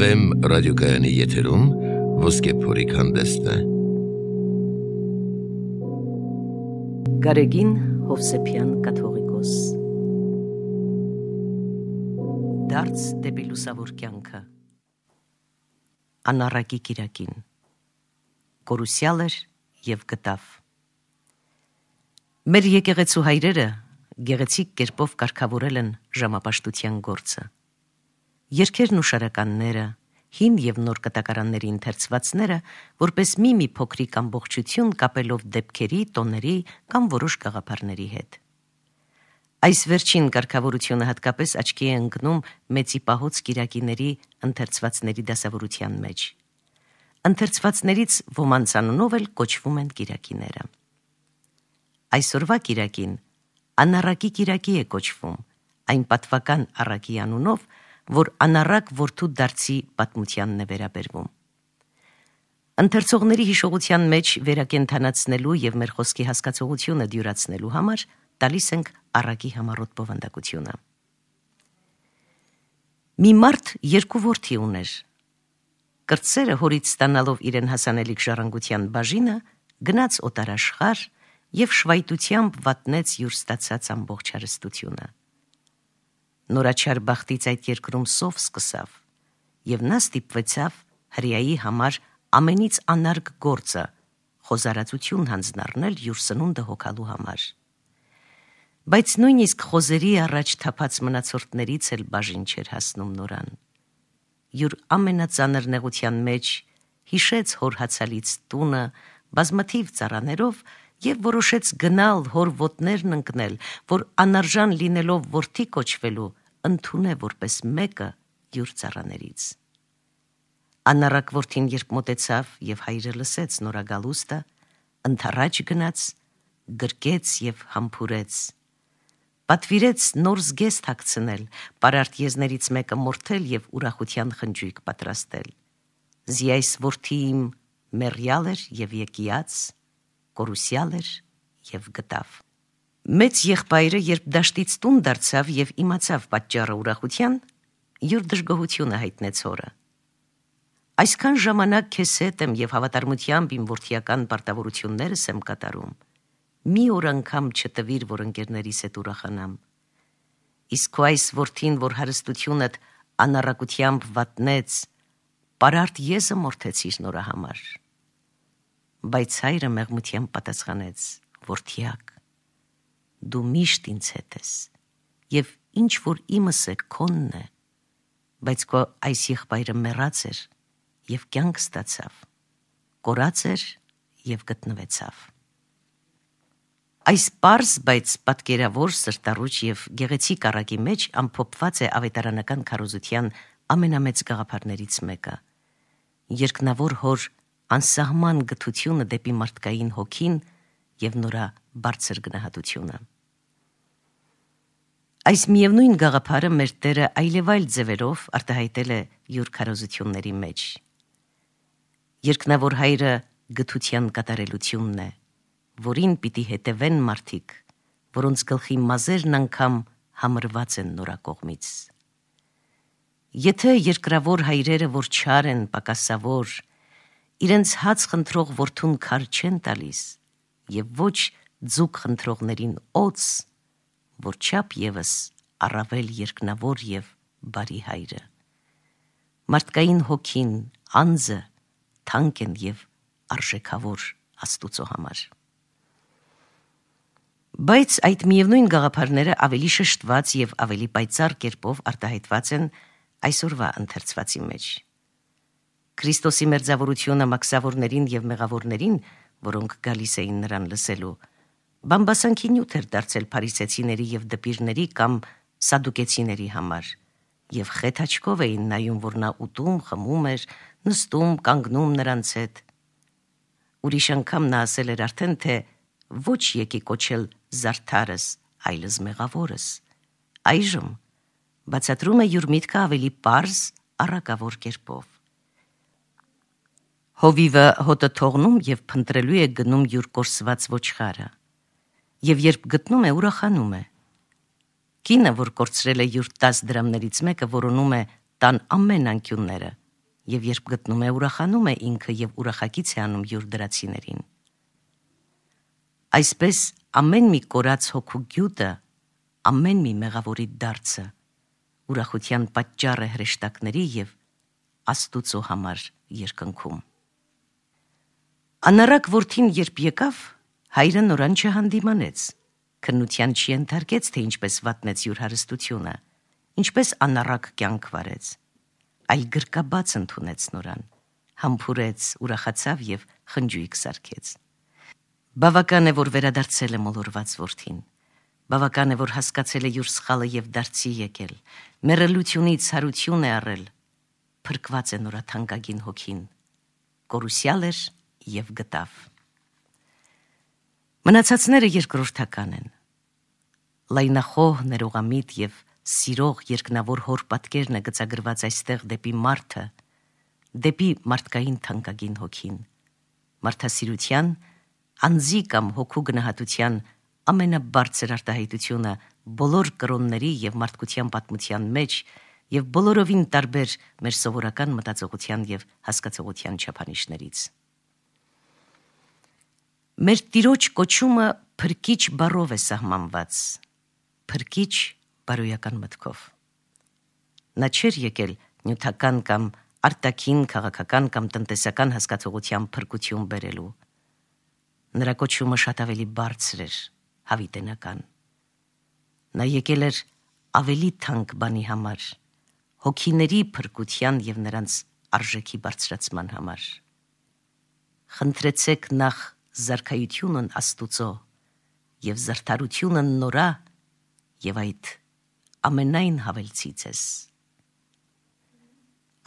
Վեմ ռադիոկայանի եթերում ոսկե փորիկ հանդեսն է։ Գարեգին Հովսեփյան կաթողիկոս Դարձ դեպի լուսավոր կյանքը Անառակի Կիրակին Կորուսյալ էր եւ գտավ Մեր եկեղեցու հայրերը գեղեցիկ կերպով կարգավորել են ժամապաշտության գործը Երկերն ու շարականները հին եւ նոր կտակարանների ընթերցվածները որպես մի-մի փոքրիկ ամբողջություն կապելով դեպքերի, տոների կամ որոշ գաղափարների հետ։ Այս վերջին կարգավորությունը հատկապես աչքի է ընկնում մեծի պահոց Կիրակիների ընթերցվածների դասավորության մեջ։ Ընթերցվածներից ոմանց անունով էլ կոչվում են Կիրակիները։ Այսօրվա Կիրակին անառակի Կիրակի է կոչվում, այն պատվական առակի անունով, որ անառակ որդու դարձի պատմությանն է վերաբերվում։ Ընթերցողների հիշողության մեջ վերակենթանացնելու եւ մեր խոսքի հասկացողությունը դյուրացնելու համար տալիս ենք առակի համառոտ բովանդակությունը։ Մի մարդ երկու որդի ուներ։ Կրծերը հորից ստանալով իրեն հասանելիք ժառանգության բաժինը գնաց օտարաշխար եւ շվայտությամբ վատնեց յուր ստացած ամբողջ հարստությունը։ Նորաչար բախտից այդ երկրում սով սկսավ եւ նա ստիպվեցավ հрьяի համար ամենից անարգ գործը խոզարացություն հանձնառնել յուր սնունդը հոգալու համար։ Բայց նույնիսկ խոզերի առաջ թափած մնացորդներից էլ բաժին չէր հասնում նորան։ Յուր ամենածանր նեղության մեջ հիշեց հորհացալից տունը, բազմաթիվ ծառաներով եւ որոշեց գնալ հոր ոտներն ընկնել, որ անարժան լինելով որդի կոչվելու ընդունե որպես մեկը յուր ծառաներից։ Անառակ որդին երբ մտեցավ եւ հայրը լսեց նորագալուստը, ընթառաջ գնաց, գրկեց եւ համբուրեց։ Պատվիրեց նոր զգեստ հագցնել, պարարտ եզներից մեկը մորթել եւ ուրախության խնջույք պատրաստել։ Զիայս որդի իմ մերյալ էր եւ եկիած, կորուսյալ էր եւ գտավ։ Մեծ եղբայրը երբ դաշտից տուն դարձավ եւ իմացավ պատճառը ուրախության, յուր դժգոհությունը հայտնեց հորը։ Այսքան ժամանակ քեզ հետ եմ եւ հավատարմությամբ իմ ворթիական պարտավորություններս եմ կատարում։ Մի օր անգամ չտվիր, որ ընկերներիս հետ ուրախանամ։ Իսկ քո այս ворթին, որ հարստությունդ անառակությամբ վատնեց, Պարարտ եզը մորթեցիր նորահամար։ համար Բայց հայրը մեղմությամբ պատասխանեց. «Որդիակ, դու միշտ ինձ հետ ես եւ ինչ որ իմս է քոնն է բայց քո այս եղբայրը մեռած էր եւ կյանք ստացավ կորած էր եւ գտնվեցավ Այս པարզ, բայց պատկերավոր սրտառուչ եւ գեղեցիկ առակի մեջ ամփոփված է ավետարանական քարոզության ամենամեծ գաղափարներից մեկը։ Երկնավոր հոր անսահման գթությունը դեպի մարդկային հոգին եւ նորա բարձր գնահատությունը։ Այս միևնույն գաղափարը մեր Տերը այլևայլ ձևերով արտահայտել է յուր քարոզությունների մեջ։ Երկնավոր հայրը գթության կատարելությունն է, որին պիտի հետևեն մարդիկ, որոնց գլխի մազերն անգամ համրված են նորա կողմից։ Եթե երկրավոր հայրերը, որ չար են, պակասավոր, իրենց հաց խնդրող որդուն քար չեն տալիս եւ ոչ ձուկ խնդրողներին օծ որ չափ եւս առավել երկնավոր եւ բարի հայրը մարդկային հոգին անձը թանկ են եւ արժեքավոր աստուծո համար բայց այդ միևնույն գաղափարները ավելի շշտված եւ ավելի պայծառ կերպով արտահայտված են այսօրվա ընթերցվածի մեջ Քրիստոսի մերձավորությունը մաքսավորներին եւ մեղավորներին, որոնք գալիս էին նրան լսելու, բամբասանքի նյութ էր դարձել փարիսեցիների եւ դպիրների կամ սադուկեցիների համար եւ խեթ աչքով էին նայում որ նա ուտում, խմում էր, նստում, կանգնում նրանց հետ։ Ուրիշ անգամ նա ասել էր արդեն թե ոչ եկի կոչել զարթարս, այլս մեղավորս։ Այժմ բացատրում է յուր միտքը ավելի པարզ, առակավոր կերպով։ Հովիվը հոտը թողնում եւ փնտրելու է գնում յուր կորսված ոչխարը եւ երբ գտնում է ուրախանում է Կինը, որ կորցրել է յուր 10 դրամներից մեկը, որոնում է տան ամեն անկյունները, եւ երբ գտնում է ուրախանում է ինքը եւ ուրախակից է անում յուր դրացիներին։ Այսպես ամեն մի կորած հոգու գյուտը, ամեն մի մեղավորի դարձը ուրախության պատճառ է հրեշտակների եւ Աստուծո համար երկնքում։ Անարակ որդին երբ եկավ, հայրը նորան չհանդիմանեց քննության չի ենթարկեց, թե ինչպես վատնեց յուր հարստությունը, ինչպես անառակ կյանք վարեց, այլ գրկաբաց ընդունեց նորան, համբուրեց, ուրախացավ եւ խնջույք սարքեց։ Բավական է, որ վերադարձել է մոլորված որդին։ Բավական է, որ հասկացել է յուր սխալը եւ դարձի եկել։ Մերելությունից հարություն է առել։ Փրկված է նորաթանկագին հոգին։ Կորուսյալ էր եւ գտավ։ Մնացածները երկրորդական են. Լայնախոհ, ներողամիտ եւ սիրող երկնավոր հոր պատկերն է գծագրված այստեղ դեպի մարդը, դեպի մարդկային թանկագին հոգին։ Մարդասիրության, անձի կամ հոգու գնահատության ամենաբարձր արտահայտությունը բոլոր կրոնների եւ մարդկության պատմության մեջ եւ բոլորովին տարբեր մեր սովորական մտածողության եւ հասկացողության չափանիշներից։ Մեր տիրոջ կոչումը փրկիչ բառով է սահմանված փրկիչ բարոյական մտքով։ Նա չէր եկել նյութական կամ արտաքին քաղաքական կամ տնտեսական հասկացողության փրկություն բերելու։ Նրա կոչումը շատ ավելի բարձր էր, հավիտենական։ Նա եկել էր ավելի թանկ բանի համար, հոգիների փրկության եւ նրանց արժեքի բարձրացման համար։ Խնդրեցեք նախ զարքայությունն Աստուծո եւ զարթարությունը նորա եւ այդ ամենայն հավելցից ես։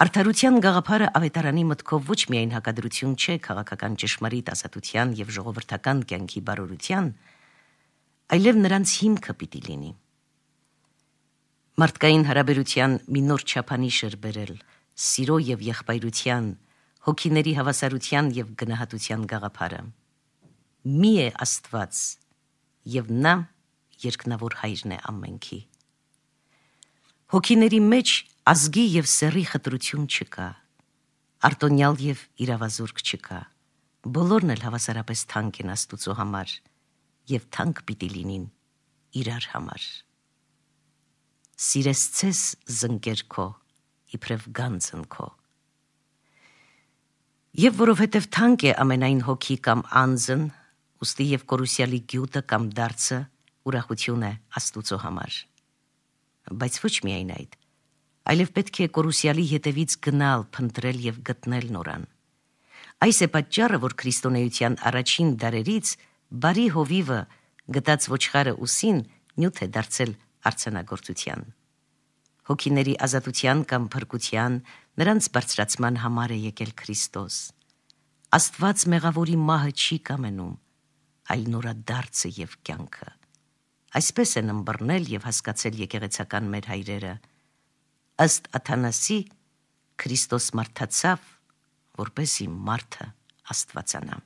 Արդարության գաղափարը ավետարանի մտքով ոչ միայն հակադրություն չէ քաղաքական ճշմարիտ ասատության եւ ժողովրդական կյանքի բարօրության, այլև նրանց հիմքը պիտի լինի։ Մարդկային հարաբերության մի նոր չափանիշ էր բերել սիրո եւ եղբայրության, հոգիների հավասարության եւ գնահատության գաղափարը։ Մի է Աստված եւ նա երկնավոր հայրն է ամենքի։ Հոգիների մեջ ազգի եւ սերի խտրություն չկա, արտոնյալ եւ իրավազուրկ չկա։ Բոլորն էլ հավասարապես թանկ են Աստուծո համար եւ թանկ պիտի լինին իրար համար։ Սիրեսցես զնկերքո, իբրև գանձնքո։ Եվ որովհետև թանկ է ամենայն հոգի կամ անձն, ուստի եւ կորուսյալի գյուտը կամ դարձը ուրախություն է Աստուծո համար։ Բայց ոչ միայն այդ, այլև պետք է կորուսյալի հետևից գնալ, փնտրել եւ գտնել նորան։ Այս է պատճառը, որ քրիստոնեության առաջին դարերից բարի հովիվը գտած ոչխարը ուսին նյութ է դարձել արցանագործության։ Հոգիների ազատության կամ փրկության նրանց բարձրացման համար է եկել Քրիստոս։ Աստված մեղավորի մահը չի կամենում, այլ նորադարձը եւ կյանքը։ Այսպես են ըմբռնել եւ հասկացել եկեղեցական մեր հայրերը։ Ըստ Աթանասի Քրիստոս մարդացավ, որպեսի մարդը աստվածանա։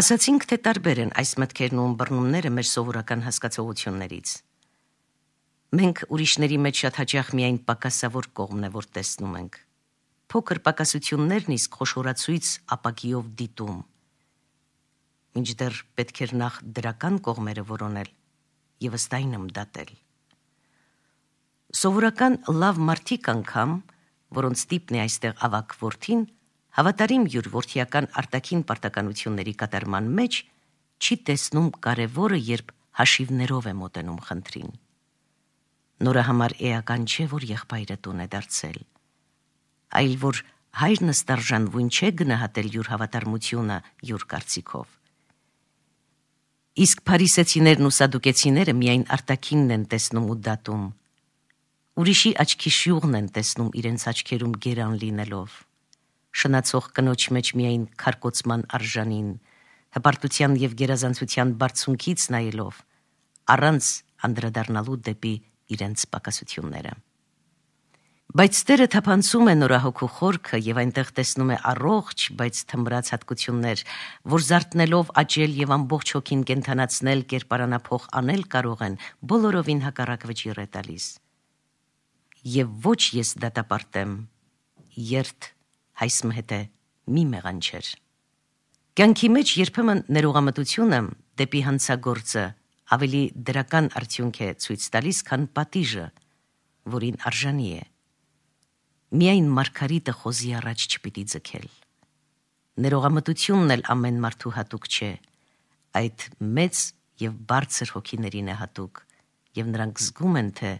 Ասացինք, թե տարբեր են այս մտքերն ու ըմբռնումները մեր սովորական հասկացողություններից։ Մենք ուրիշների մեջ շատ հաճախ միայն պակասավոր կողմն է, որ տեսնում ենք։ Փոքր պակասություններն իսկ խոշորացույց ապակիով դիտում Մինչդեռ պետք էր նախ դրական կողմերը որոնել եւ ըստ այնմ դատել։ Սովորական լավ մարդիկ անգամ, որոնց տիպն է այստեղ ավակ ворթին, հավատարիմ յուր ворթիական արտաքին պարտականությունների կատարման մեջ չի տեսնում կարևորը, երբ հաշիվներով է մոտենում խնդրին։ Նորը համար էական չէ, որ եղբայրը տուն է դարձել, այլ որ հայրն ստարժանվուն չէ գնահատել յուր հավատարմությունը յուր կարծիքով։ Իսկ փարիսեցիներն ու սադուկեցիները միայն արտակինն են տեսնում ու դատում։ Ուրիշի աչքի շյուղն են տեսնում իրենց աչքերում գերան լինելով։ Շնացող կնոջ մեջ միայն քարկոցման արժանին, հպարտության եւ գերազանցության բարձունքից նայելով, առանց անդրադառնալու դեպի իրենց պակասությունները։ Բայց Տերը թափանցում է նորահոգու խորքը եւ այնտեղ տեսնում է առողջ, բայց թմրած հատկություններ, որ զարտնելով աճել եւ ամբողջ հոգին կենթանացնել, կերպարանափող անել կարող են, բոլորովին հակառակ վճիռ է տալիս։ Եվ ոչ ես դատապարտեմ, երթ հայս մհետե մի մեղանչեր։ Կյանքի մեջ երբեմն ներողամտությունը դեպի հանցագործը ավելի դրական արդյունք է ցույց տալիս, քան պատիժը, որին արժանի է միայն Մարգարիտը խոզի առաջ չպիտի ձգել։ Ներողամտությունն էլ ամեն մարդու հատուկ չէ, այդ մեծ եւ բարձր հոգիներին է հատուկ, եւ նրանք զգում են, թե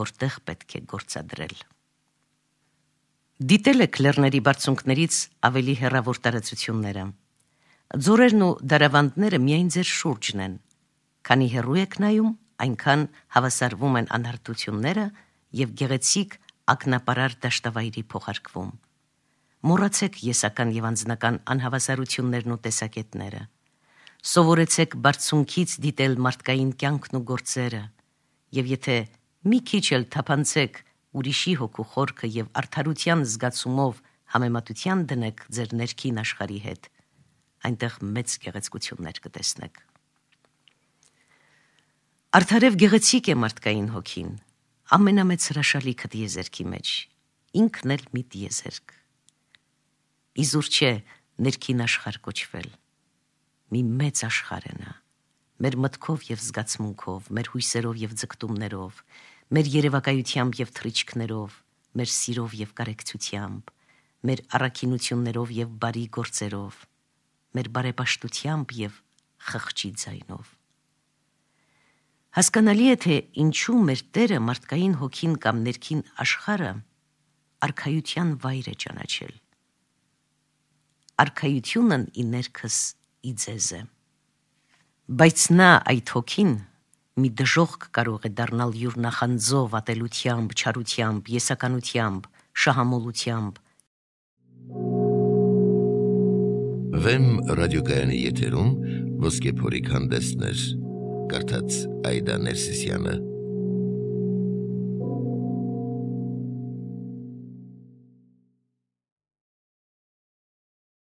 որտեղ պետք է գործադրել։ Դիտել եք լեռների բարձունքներից ավելի հեռավոր տարածությունները։ Ձորերն ու դարավանդները միայն ձեր շուրջն են։ Քանի հեռու եք նայում, այնքան հավասարվում են անհարթությունները եւ գեղեցիկ ակնապարար դաշտավայրի փոխարկվում։ Մոռացեք եսական եւ անձնական անհավասարություններն ու տեսակետները։ Սովորեցեք բարձունքից դիտել մարդկային կյանքն ու գործերը, եւ եթե մի քիչ էլ թափանցեք ուրիշի հոգու խորքը եւ արդարության զգացումով համեմատության դնեք ձեր ներքին աշխարհի հետ, այնտեղ մեծ գեղեցկություններ կտեսնեք։ Արդարև գեղեցիկ է մարդկային հոգին, ամենամեծ հրաշալիքը դիեզերքի մեջ, ինքն էլ մի դիեզերք։ Իզուր չէ ներքին աշխարհ կոչվել։ Մի մեծ աշխարհ է նա։ Մեր մտքով եւ զգացմունքով, մեր հույսերով եւ ձգտումներով, մեր երևակայությամբ եւ թրիչքներով, մեր սիրով եւ կարեկցությամբ, մեր առաքինություններով եւ բարի գործերով, մեր բարեպաշտությամբ եւ խղճի ձայնով։ Հասկանալի է, թե ինչու մեր Տերը մարդկային հոգին կամ ներքին աշխարը արխայության վայր է ճանաչել։ Արխայությունն ի ներքս ի ձեզ է։ Բայց նա այդ հոգին մի դժողք կարող է դառնալ յուր նախանձով, ատելությամբ, չարությամբ, եսականությամբ, շահամոլությամբ։ Վեմ ռադիոկայանի եթերում ոսկե փորիկ հանդեսներ Կարդաց Այդա Ներսիսյանը